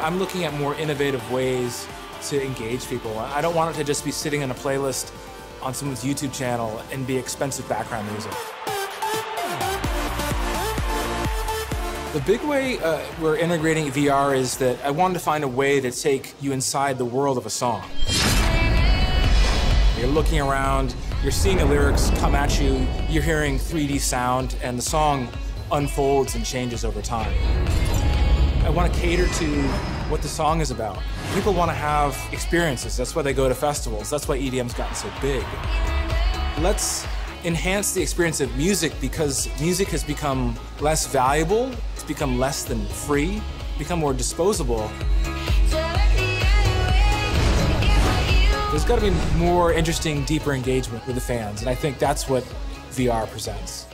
I'm looking at more innovative ways to engage people. I don't want it to just be sitting in a playlist on someone's YouTube channel and be expensive background music. The big way uh, we're integrating VR is that I wanted to find a way to take you inside the world of a song. You're looking around, you're seeing the lyrics come at you, you're hearing 3D sound, and the song unfolds and changes over time. I want to cater to what the song is about. People want to have experiences. That's why they go to festivals. That's why EDM's gotten so big. Let's enhance the experience of music because music has become less valuable, it's become less than free, become more disposable. There's got to be more interesting, deeper engagement with the fans, and I think that's what VR presents.